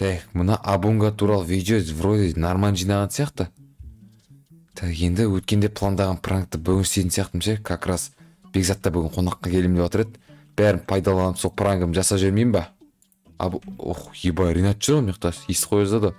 так мына абунга туралы видео вроде нормально жинаған сияқты. Так енді өткенде пландаған пранкты бүгін істейтін сияқтымын ше? Как раз бекзат та бүгін қонаққа келемін деп жатыр еді. Бәрін пайдаланып сол пранкімді жасап жібермеймін ба? Ох ебай ринат жүр ғой мына жақта естіп қоя жаздады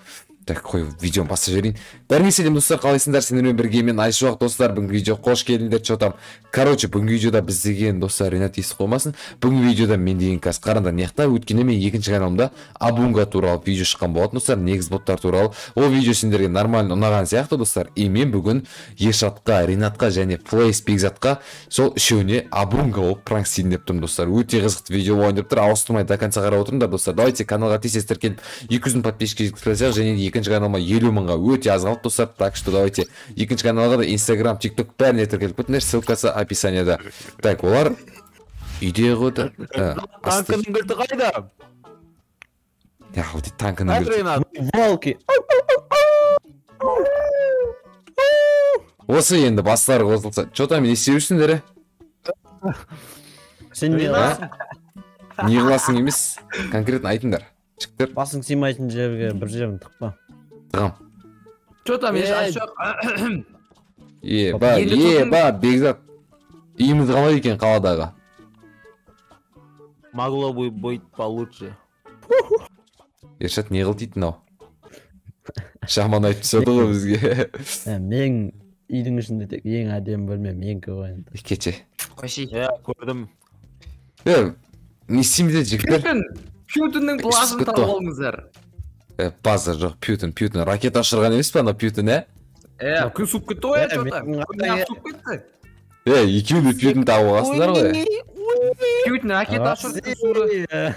так қой видеоны бастап жіберейін бәріңе сәлем достар қалайсыңдар сендермен бірге мен айшуақ достар бүгінгі видео қош келдіңдер че там. Короче бүгінгі видеода біз деген достар ринат естіп қоймасын бүгінгі видеода мен деген қазір қараңдар мына жақта өткенде мен екінші каналымда абунга туралы видео шыққан болатын достар негіз боттар туралы. Ол видео сендерге нормально ұнаған сияқты достар. И мен бүгін ершатқа ринатқа және плейс бекзатқа сол үшеуіне абунга болып пранк істейін деп тұрмын достар. Өте қызықты видео болайын деп тұр. Ауыстырмай до конца қарап отырыңдар достар. Давайте каналға тез тез тіркеліп екі жүз мың подписчик жеткізіп және екінші каналыма елу мыңға өте аз қалды достар так что давайте екінші каналға да инстаграм тик ток бәріне тіркеліп кетіңдер ссылкасы описанияда. Так олар үйде қойды танкінің кілті қайда? Танкінің кілті. Ринат волки осы енді бастары қосылса че там не істеп жүрсіңдер е сен не а? не қыласың емес. Конкретно айтыңдар. Жігіттер басың сыймайтын жерге бір жерін тықпа. Тығам че там Ей. еба еба бекзат үйіміз қалай екен қаладағы могло бы быть получше ершат не қылды дейді мынау шаман айтып тастады ғой бізге Ә, мен үйдің ішінде тек ең әдемі бөлме менікі ғой енді кеше Қойши. иә көрдім е не істейміз де жігіттер плазын Күшті тауып алыңыздар. База жоқ пютин пютин ракета ұшырған емес па анау пютин ә Е, күн суып кетті ғой Е, че-то. мен- Күн ақ суып кетті. е екеуі де пютин тауып алғансыңдар ғой. Пютін ракета ұшырды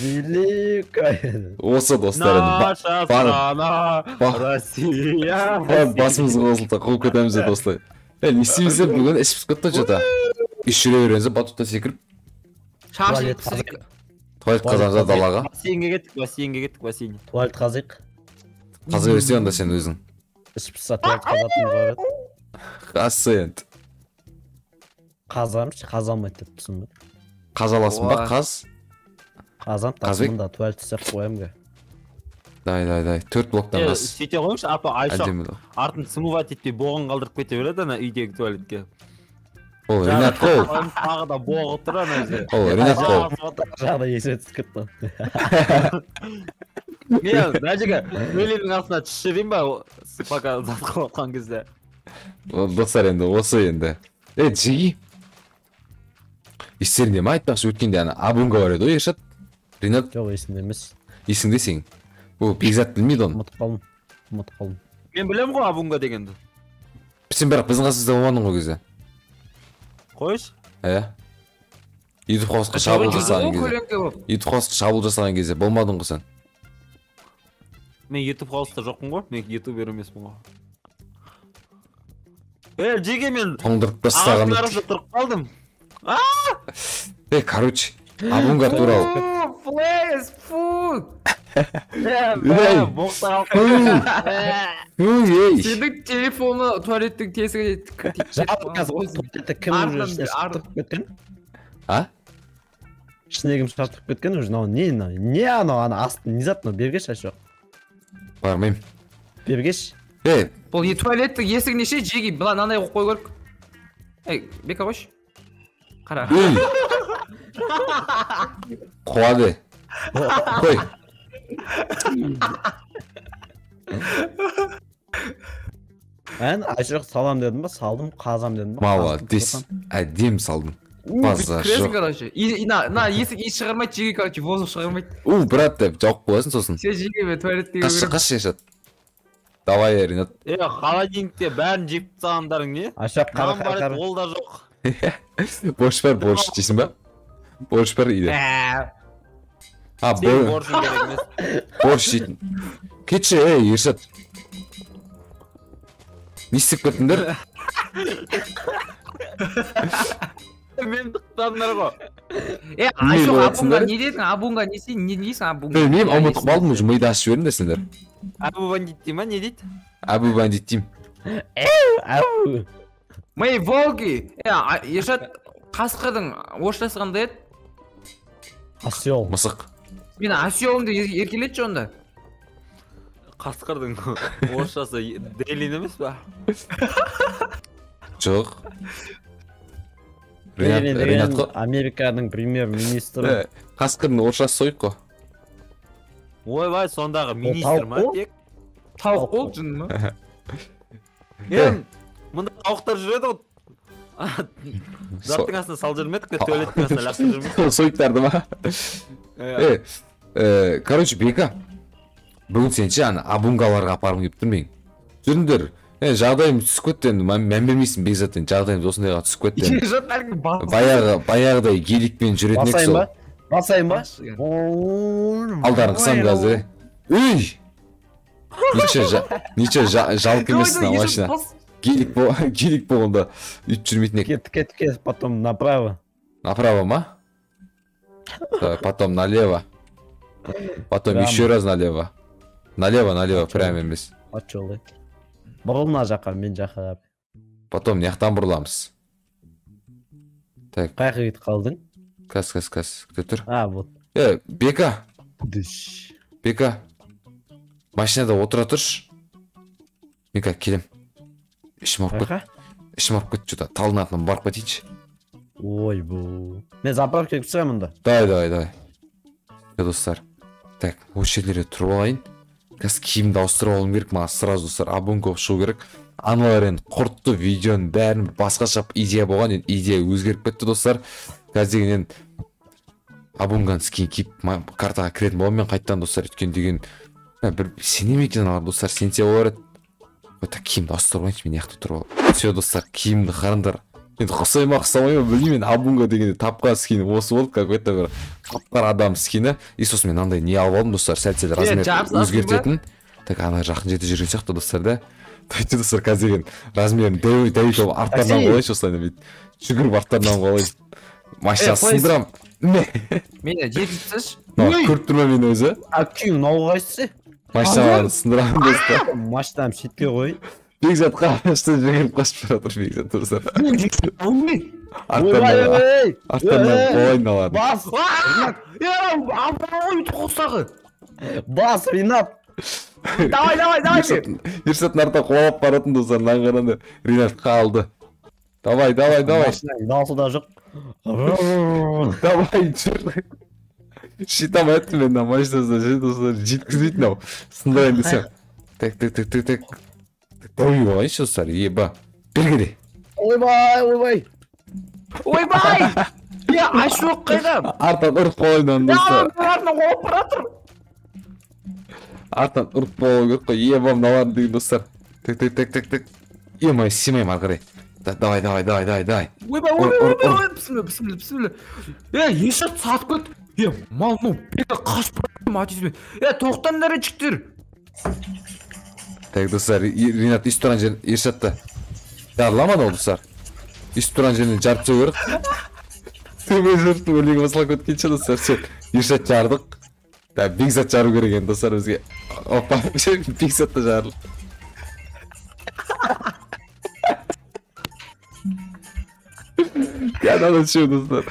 великая. Осы достар наша страна. россия. ба- басымызға қосылды қуып кетеміз деді осылай. Е не істейміз деп бүгін іш пісіп кетті че то үй жүре береміз де батутта секіріп. Шаршы Туалет туалет қазанға далаға бассейнге кеттік бассейнге кеттік бассейнге туалет қазайық қаза берсе онда сен өзің ішіп пысса туалет еді қасы енді қазамыз қаза алмайды деп ба қазаласың ба қаз қазан Қазбек? мында туалет істеп қоямын ға дай дай дай төрт блоктан е қаз сөйте қойыңызшы апа айша артын смывать етпей боғын қалдырып кете береді ана үйдегі туалетке ол ринат қой тағы да боғы тұр ана жерде ол ринат қой жағдай есіме түсіп кетті мен мына жерге мөлемнің астына түсірейін ба? Пока зат қылып жатқан кезде. Ол достар енді осы енді. Е жиги естеріңде ма? Айтпақшы өткенде ана абунга бар еді ғой ершат. Ринат жоқ есімде емес. Есіңде сенің ол бекзат білмейді оны. Ұмытып қалдым ұмытып қалдым. Мен білемін ғой абунга дегенді. Сен бірақ біздің қасымызда болмадың ғой ол кезде қойшы. Иә ютуб хаусқа шабуыл жасаған кезде. ютуб хаусқа шабуыл жасаған кезде болмадың ғой сен. Мен ютуб хауста жоқпын ғой. Мен ютубер емеспін ғой. Е жеге мен тоңдырып тастағанда арасында тұрып қалдым. Е короче абунга туралы. Плейс, фу. Ей. ей Сенің телефоны туалеттің тесігіне қазір кім уже шатырып кеткен а ішіне кім шатырып кеткен уже мынау не мынау не анау ана асты не зат мынау бергеші ашық бармаймын бергеш е бұл е туалеттің есігіне ше жеги былай мынандай қойып қою керек ей бека қойшы қара ей қуады қой ән ашық салам дедім ба салдым қазам дедім ба молодец әдемі салдың базар кіресің жоқ короче и мына есік иіс шығармайды жеги короче воздух шығармайды у брат деп жауып қоясың сосын сен жеги мен туалеттегі қашшы қашшы ершат давай ринат е холодильникте бәрін жеп тастағандарың не ашық қара ол да жоқ борщ бар борщ жейсің ба борщ бар үйде а керек емес борщ жейтін кетші ей ершат не істеп кеттіңдер мен тықтадыңдар ғой е айшоқ жатсыңдар? не дедің абунга не сен не дейсің абунга білмеймін ұмытып қалдым уже миды ашып жібердіңдер сендер? Әбу бандит дей ма не дейді әбу бандит деймін Ау. мои волги! Е а- ершат қасқырдың орысшасы қандай еді? Осел. Мысық. Мені осьемді еркелетші онда қасқырдың орысшасы дейлин емес па жоқ ринат қой американың премьер министрі қасқырдың орысшасы сойық қой ойбай сондағы министр ма қой? тек тауық қол жын ма ен мында тауықтар жүреді ғой заттың астына салып жүрмедік пе туалеттің астына лақтырып жүрмедік сойықтарды ма е короче бека бүгін сен ше ана абунгаларға апарғым келіп тұр менің жүріңдер е жағдайым түсіп кетті енді мән бермейсің бекзат енді жағдайымыз осындайға түсіп кетті баяғы баяғыдай геликпен жүретін едік басайын сол ба басайын ба алдарың қысам қазір е. Үй ничего жа- ничего жа- жалко емес мына машина. гелик гелик болғанда өйтіп жүрмейтін едік кет кет кет потом направо. Направо ма? Давай, потом налево. Потом Прямо. еще раз налево. Налево налево прямо емес от жолы бұрыл мына жаққа мен жаққа қарап потом мына жақтан бұрыламыз так. Қай жаққа кетіп қалдың кәз кәз кәз күте тұр а вот. Е бека. Дыш. бека. Машинада отыра тұршы мен қазір келем. Ішім ауырып қай кет. Жаққа ішім ауырып кетті что то талдың артынан барып кетейінші. Ойбу мен заправкаға түсіремін да. Давай давай давай. Достар. Так осы жерлерде тұрып алайын қазір киімді ауыстырып алуым керек маған сразу обунка болып шығу керек. Аналар енді құртты видеоның бәрін басқаша идея болған енді идея өзгеріп кетті достар. Қазір деген енді обунганы скин киіп картаға кіретін боламын мен қайтадан достар. Өйткені деген бір сене ме екен аналар достар сенсе болар еді. Так киімді ауыстырып алайыншы мен мына жақта тұрып алып все достар киімді қараңдар. Енді ұқсай ма ұқсамай ма білмеймін абунга дегенде тапқан скині осы болды какой то бір қап қара адам скині и сосын мен мынандай не алып алдым достар сәл сәл размер өзгертетін так ана жақын жерде жүрген сияқты достар да давайте достар қазір деген размерін дәу дәу арттарынан қояйыншы осылай бүйтіп жүгіріп арттарынан қояйын машина сындырамын мені жерге тасташы көріп тұр ма мені өзі күйеуің мынау қайсысы машинаға сындырамын достар машинаны шетке қой бекзат қарашты жүгіріп қашып бара жатыр бекзат алады бас ой тоқсағы бас ринат давай давай давай ерсаттың артынан қуалап баратын достар мынаған қарағанда ринат қалды давай давай давай дауысы да жоқ давай жүр алмай жаттым мен мына машинасына ше достар жеткізбейді мынау сындырайын десем так так так так так дәуи болайыншы достар еба бергеде ойбай ойбай ойбай е ашуық қайда артынан ұрып оны достар қуып бара жатыр артынан ұрып қою керек қой еба мыналарды деген достар так так так так так е мое симаймын ары қарай Да, давай давай давай давай давай ойбай ойбай ойбай ор. ой бісміллә бісміллә бісміллә е ешат сатып кетті е мал мынау бека қашып бара жатыр е тоқтаңдар жігіттер тұрған жерін ершатты жарыла ма ол достар естіп тұрған жерінен жарып тастау керек төмен жұрттың өлеңі басылып кеткенше достар все ершат жардық да бекзат жару керек енді достар бізге опа бекзат та жарылды үшеу достар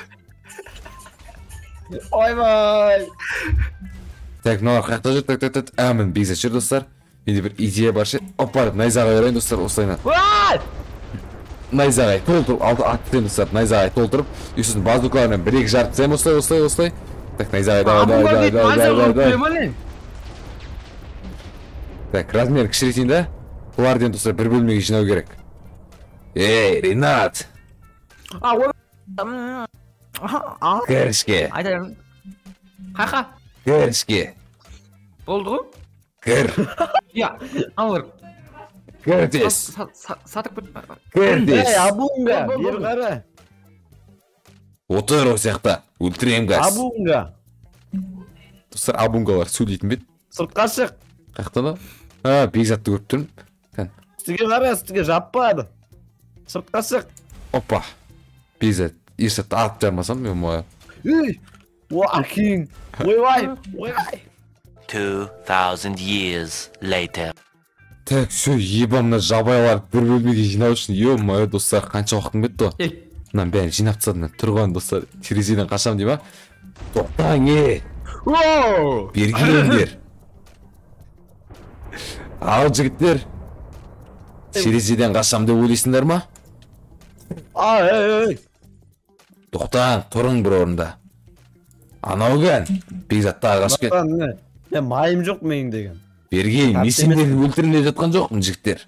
ойбай так мыналар жүр так так так а міне бекзат жүр достар менде бір идея бар ше опа деп найзаға берейін достар осылайынан найзағай толтырып алды атты достар найзағай толтырып и сосын базукалармен бір екі жарып тастаймын осылай осылай осылай так найзағай давай давай давай давай давай давай давай так размерін кішірейтейін да бұларды енді достар бір бөлмеге жинау керек ей ринат кір ішке айтайын қақа кір ішке болды ғой кір иә алыр кір тез сатып кет кір ей тез абунга бері қара отыр осы жақта өлтіремін газ абунга достар абунгалар сөйлейтін бе еді сыртқа шық қай жақтан а бекзатты көріп тұрмын үстіге қара үстіге жаппады сыртқа шық опа бекзат ершатты атып жармасам мен мо ей о әкең ойбай ойбай 2,000 years later. так все еба мына жабайыларды бір бөлмеге жинау үшін е мое достар қанша уақытым кетті ғой? Ей мынаның бәрін жинап тастадым тұрған достар терезеден қашамын дей ма тоқтаң е. Воу! бергилиңдер ал жігіттер терезеден қашам деп ойлайсыңдар ма? А, ей, ей. тоқтаң тұрың бір орында. Анау кән? Бекзатты қашып кет? Е, майым жоқ менің деген. бергей мен сендерді өлтірем деп жатқан жоқпын жігіттер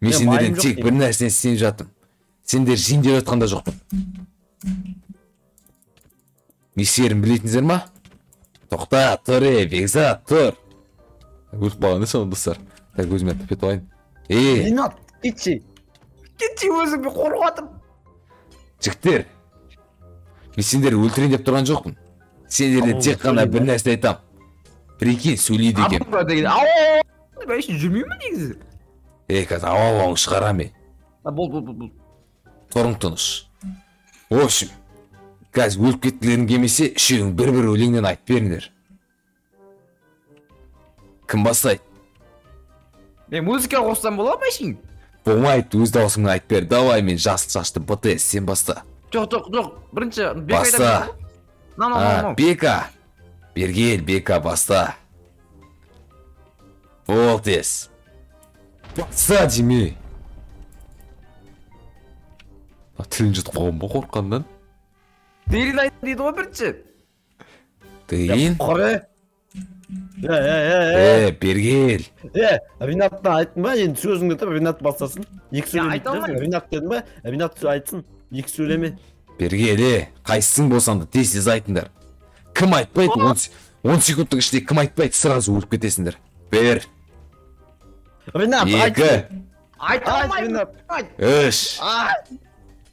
мен Е, сендерден тек бір нәрсені істеп жатырмын сендер жейін деп жатқан да жоқпын не істерін білетіңіздер ма тоқта тұр ей бекзат тұр өліп қалған да соны достар так өзіме тіпе тұрайын ей Ринат, кетші. кетші өзіңді қорқып жатырмын жігіттер мен сендерді өлтірейін деп тұрған жоқпын сендерден тек қана бір нәрсе айтамын прикинь сөйлейді екен мен үшін жүрмеймін негізі? Ей қазір ау шығарамын мен А, бол бол бол бол. Тұрың тыныш. В общем қазір өліп кеткілерің келмесе үшеуің бір бір өлеңнен айтып беріңдер. Кім бастайды? Мен музыка қоссам бола ма әшейін болмайды өз даусыңмен айтып бер. Давай мен жасыл шашты бтс сен баста. Жоқ жоқ жоқ. Бірінші баста. айтамын а на бека бергел бека баста бол тез баста деме а, тілін жұтып қалған ба қорыққаннан дерин айт дейді ғой бірінші Қоре. Е, е, е, е бергел е. Ринаттан айттың ба? Енді сөзіңді айтып Ринат бастасын. Екі сөйлеме. айта алмаймын. Ринат дедің ба? Ринат айтсын. Екі сөйлеме. бергел е қайсысың болсаң да тез тез айтыңдар кім айтпайды? Он, он секундтың ішінде кім айтпайды? Сразу өліп кетесіңдер. Бір Ринат, айт. екі айта Айт, алмаймын үш.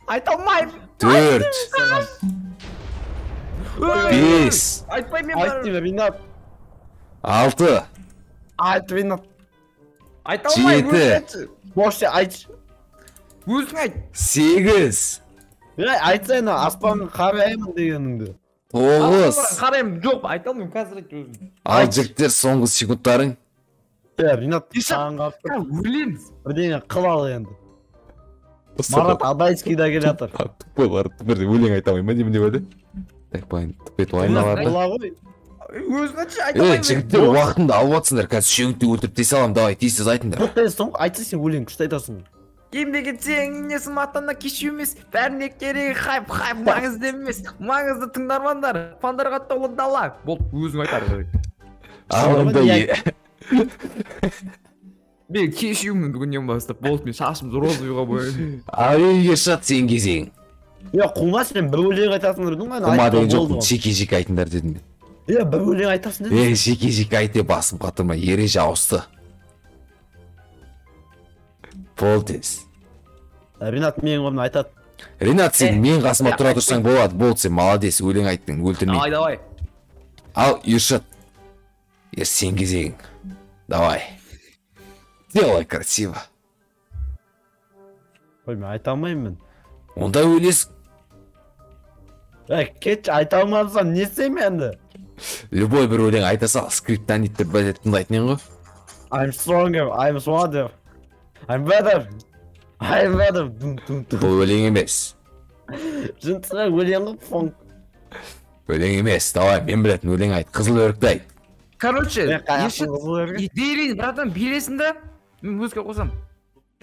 Айта алмаймын төрт. Бес. Айтпаймын мен алты. Айт, Ринат. айта алмаймын Жеті. өзің айтшы өзің айт. Сегіз. Е, айтсайын, аспанға қараймын дегеніңді. Тоғыз қараймын жоқ айта алмаймын қазір айт өзің ал жігіттер соңғы секундтарың Е, Ринат, тұр. өлеміз бірдеңе қыл ал енді. Марат Адайский да келе жатыр. тупойлар бірде өлең айта алмай ма деймін деп еді так былай тупетіп айналады ғой. өзің айтшы айта ей алмаймын жігіттер уақытыңды алып жатсыңдар қазір үшеуіңді де өлтіріп тез аламын давай тез тез айтыңдар Құттай соң айтса сен өлең күшті айтасың. Еңбек етсең несі матана кешу емес бәріне керек хайп хайп маңызды емес маңызды тыңдармандар фандарға толы дала болды өзің айтар Иә. мен кешьюмін бүгіннен бастап болды мен шашымды розовыйға боядым ал ершат сен кезең Е, қума сен бір өлең айтасың дедің ғой. құма деген жоқпын жеке жеке айтыңдар дедім мен Е, бір өлең айтасың дедің. ей жеке жеке айт деп басым қатырма ереже ауысты бол тез Ринат менің орнымда айтады. ринат сен Э, мен қасыма я тұра тұрсаң болады. Болды сен молодец өлең айттың өлтірмей давай давай. Ал ершат ер сен кезегің. Давай. Делай красиво. Ой, мен айта алмаймын. онда өлесің Е, кетші айта алмасам не істеймін енді? любой бір өлең айта сал скриптониттер бәле тыңдайтын ең ғой. I'm stronger, I'm smarter. I'm better. I'm better. Дум, дум, дум. бұл өлең емес Жынтыға өлең ғой, фонк. өлең емес давай мен білетін өлең айт қызыл өрікті айт короче дейрин братан билесің да мен музыка қосамын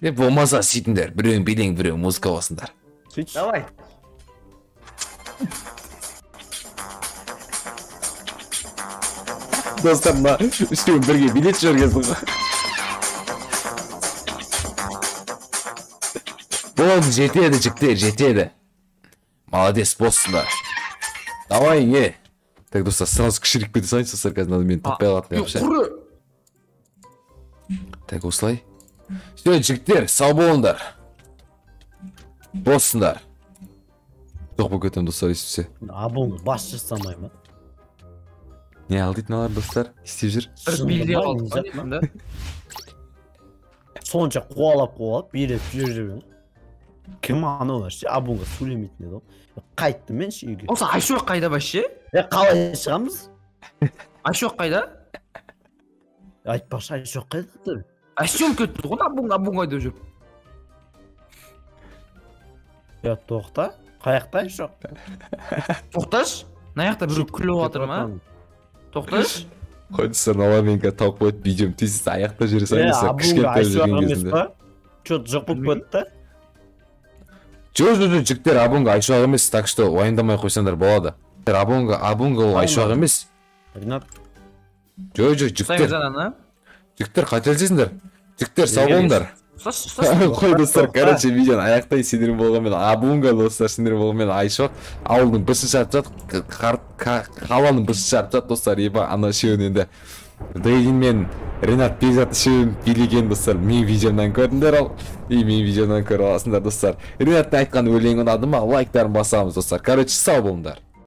е болмаса сөйтіңдер біреуің билең біреуің музыка қосыңдар Сөйтші. давай. Достар мына үшеуің бірге билет жібергенсің ғой. Болды жетеді жігіттер жетеді молодец боссыңдар давай е так достар сразу кішірейіп кете салайыншы достар қазір мені таппай қалатын вообще так осылай все жігіттер сау болыңдар боссыңдар жоқ болып кетемін достар естісе Абон бас жасамай ма? не ал дейтін алар достар істеп жүр сонша қуалап қуалап билеп жүре жүрген кім анау ше абонға сөйлемейтін еді ғой қайтты мен ше үйге. Осы айшуақ қайда вообще? Е қалай шығамыз? Айшуақ қайда? Айтпақшы жоқ қайда әсем кетті ғой абун абун қайда жүр. Е тоқта? Қаяқта жоқ тоқташы мына жақта біреу күліп жатыр ма тоқташы қой достар новоменько тауып қойды видеом тез аяқтап жібере абунга кішкентай айшуақ жүрген емес кезінде. па? Че то жоқ болып кетті? Жоқ жоқ жігіттер абунга айшуақ емес так что уайымдамай қойсаңдар болады абунга абунга ол айшуақ емес ринат жоқ жоқ жігіттер жігіттер қателесесіңдер жігіттер сау болыңдар қой достар короче видеоны аяқтайын сендермен болғанмен абунга достар сендермен болғанмен айшуақ ауылдың бірінші шарты қаланың бірінші шарты достар еба ана үшеуін енді дейін мен ренат бекзат үшеуін билеген достар. Менің видеомнан көрдіңдер ал и менің видеомнан көріп аласыңдар достар. Ренаттың айтқан өлеңі ұнады ма? Лайктарын басамыз достар. Короче сау болыңдар.